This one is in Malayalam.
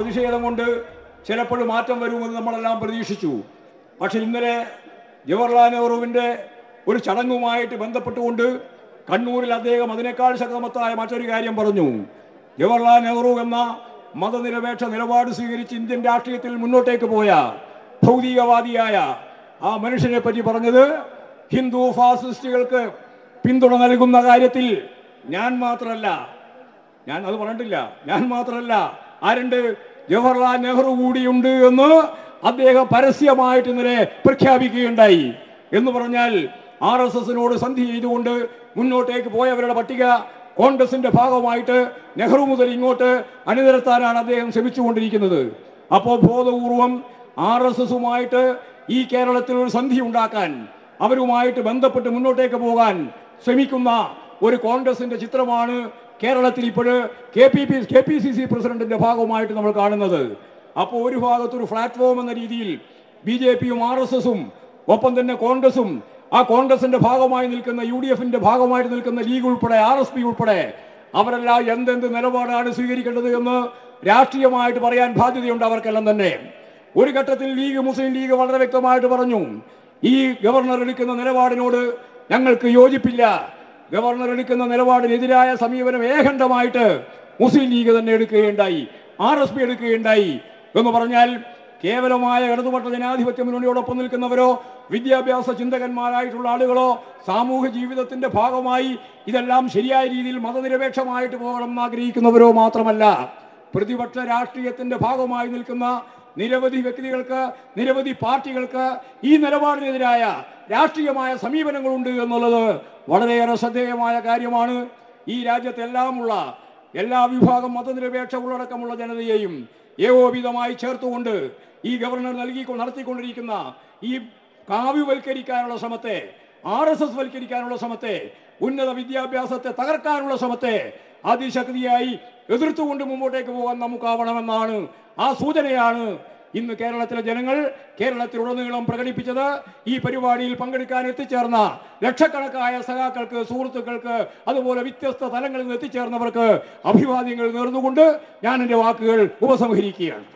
പ്രതിഷേധം കൊണ്ട് ചിലപ്പോൾ മാറ്റം വരുമെന്ന് നമ്മളെല്ലാം പ്രതീക്ഷിച്ചു. പക്ഷെ ഇന്നലെ ജവഹർലാൽ നെഹ്റുവിന്റെ ഒരു ചടങ്ങുമായിട്ട് ബന്ധപ്പെട്ടുകൊണ്ട് കണ്ണൂരിൽ അദ്ദേഹം അതിനേക്കാൾ ശക്തമത്തായ മറ്റൊരു കാര്യം പറഞ്ഞു. ജവഹർലാൽ നെഹ്റു എന്ന മതനിരപേക്ഷ നിലപാട് സ്വീകരിച്ച് ഇന്ത്യൻ രാഷ്ട്രീയത്തിൽ മുന്നോട്ടേക്ക് പോയ ഭൗതികവാദിയായ ആ മനുഷ്യനെ പറ്റി പറഞ്ഞത് ഹിന്ദു ഫാസിസ്റ്റുകൾക്ക് പിന്തുണ നൽകുന്ന കാര്യത്തിൽ ഞാൻ മാത്രമല്ല ഞാൻ അത് പറഞ്ഞിട്ടില്ല. ഞാൻ മാത്രമല്ല ആരുണ്ട്? ജവഹർലാൽ നെഹ്റു കൂടിയുണ്ട് എന്ന് അദ്ദേഹം പരസ്യമായിട്ട് ഇന്നലെ പ്രഖ്യാപിക്കുകയുണ്ടായി. എന്ന് പറഞ്ഞാൽ ആർ എസ് എസിനോട് സന്ധി ചെയ്തുകൊണ്ട് മുന്നോട്ടേക്ക് പോയവരുടെ പട്ടിക കോൺഗ്രസിന്റെ ഭാഗമായിട്ട് നെഹ്റു മുതൽ ഇങ്ങോട്ട് അണിനിരത്താനാണ് അദ്ദേഹം ശ്രമിച്ചുകൊണ്ടിരിക്കുന്നത്. അപ്പോൾ ബോധപൂർവം ആർ എസ് എസുമായിട്ട് ഈ കേരളത്തിൽ ഒരു സന്ധി ഉണ്ടാക്കാൻ അവരുമായിട്ട് ബന്ധപ്പെട്ട് മുന്നോട്ടേക്ക് പോകാൻ ശ്രമിക്കുന്ന ഒരു കോൺഗ്രസിന്റെ ചിത്രമാണ് കേരളത്തിൽ ഇപ്പോൾ K P P K P C C പ്രസിഡന്റിന്റെ ഭാഗമായിട്ട് നമ്മൾ കാണുന്നത്. അപ്പോൾ ഒരു ഭാഗത്തൊരു പ്ലാറ്റ്ഫോം എന്ന രീതിയിൽ ബി ജെ പിയും ആർ എസ് എസും ഒപ്പം തന്നെ കോൺഗ്രസും ആ കോൺഗ്രസിന്റെ ഭാഗമായി നിൽക്കുന്ന യു ഡി എഫിന്റെ ഭാഗമായിട്ട് നിൽക്കുന്ന ലീഗ് ഉൾപ്പെടെ ആർ എസ് പി ഉൾപ്പെടെ അവരെല്ലാം എന്തെന്ത് നിലപാടാണ് സ്വീകരിക്കേണ്ടത് എന്ന് രാഷ്ട്രീയമായിട്ട് പറയാൻ ബാധ്യതയുണ്ട് അവർക്കെല്ലാം തന്നെ. ഒരു ഘട്ടത്തിൽ ലീഗ് മുസ്ലിം ലീഗ് വളരെ വ്യക്തമായിട്ട് പറഞ്ഞു ഈ ഗവർണർ എടുക്കുന്ന നിലപാടിനോട് ഞങ്ങൾക്ക് യോജിപ്പില്ല. ഗവർണർ എടുക്കുന്ന നിലപാടിനെതിരായ സമീപനം ഏകണ്ഠമായിട്ട് മുസ്ലിം ലീഗ് തന്നെ എടുക്കുകയുണ്ടായി. ആർ എസ് പി എടുക്കുകയുണ്ടായി. എന്ന് പറഞ്ഞാൽ കേവലമായ ഇടതുപക്ഷ ജനാധിപത്യ മുന്നണിയോടൊപ്പം നിൽക്കുന്നവരോ വിദ്യാഭ്യാസ ചിന്തകന്മാരായിട്ടുള്ള ആളുകളോ സാമൂഹ്യ ജീവിതത്തിന്റെ ഭാഗമായി ഇതെല്ലാം ശരിയായ രീതിയിൽ മതനിരപേക്ഷമായിട്ട് പോകണം എന്ന് ആഗ്രഹിക്കുന്നവരോ മാത്രമല്ല പ്രതിപക്ഷ രാഷ്ട്രീയത്തിന്റെ ഭാഗമായി നിൽക്കുന്ന നിരവധി വ്യക്തികൾക്ക് നിരവധി പാർട്ടികൾക്ക് ഈ നിലപാടിനെതിരായ രാഷ്ട്രീയമായ സമീപനങ്ങളുണ്ട് എന്നുള്ളത് വളരെയേറെ ശ്രദ്ധേയമായ കാര്യമാണ്. ഈ രാജ്യത്തെല്ലാമുള്ള എല്ലാ വിഭാഗം മതനിരപേക്ഷ ഉള്ളടക്കമുള്ള ജനതയെയും ഏകോപിതമായി ചേർത്തുകൊണ്ട് ഈ ഗവർണർ നൽകി നടത്തിക്കൊണ്ടിരിക്കുന്ന ഈ കാവ്യവൽക്കരിക്കാനുള്ള ശ്രമത്തെ ആർ എസ് എസ് വൽക്കരിക്കാനുള്ള ശ്രമത്തെ ഉന്നത വിദ്യാഭ്യാസത്തെ തകർക്കാനുള്ള ശ്രമത്തെ അതിശക്തിയായി എതിർത്തുകൊണ്ട് മുമ്പോട്ടേക്ക് പോകാൻ നമുക്കാവണമെന്നാണ് ആ സൂചനയാണ് ഇന്ന് കേരളത്തിലെ ജനങ്ങൾ കേരളത്തിലുടനീളം പ്രകടിപ്പിച്ചത്. ഈ പരിപാടിയിൽ പങ്കെടുക്കാൻ എത്തിച്ചേർന്ന ലക്ഷക്കണക്കായ സഖാക്കൾക്ക് സുഹൃത്തുക്കൾക്ക് അതുപോലെ വ്യത്യസ്ത തലങ്ങളിൽ നിന്ന് എത്തിച്ചേർന്നവർക്ക് അഭിവാദ്യങ്ങൾ നേർന്നുകൊണ്ട് ഞാൻ എന്റെ വാക്കുകൾ ഉപസംഹരിക്കുകയാണ്.